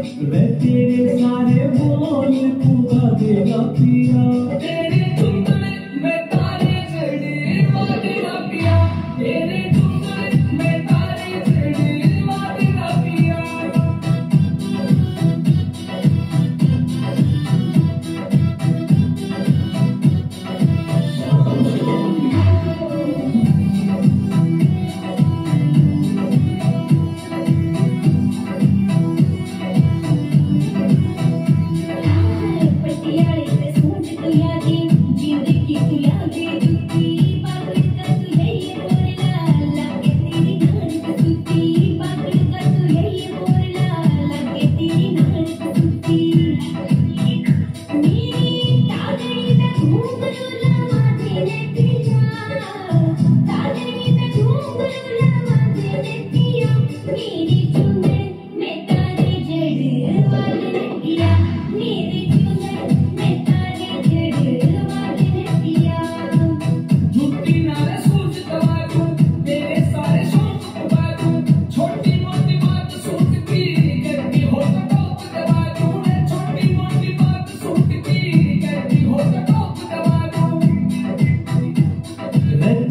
But did it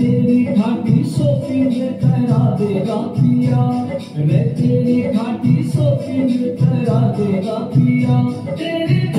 तेरी घाटी Sophie में ठहरा देगा पिया मैं तेरी घाटी सोफी में ठहरा देगा पिया तेरी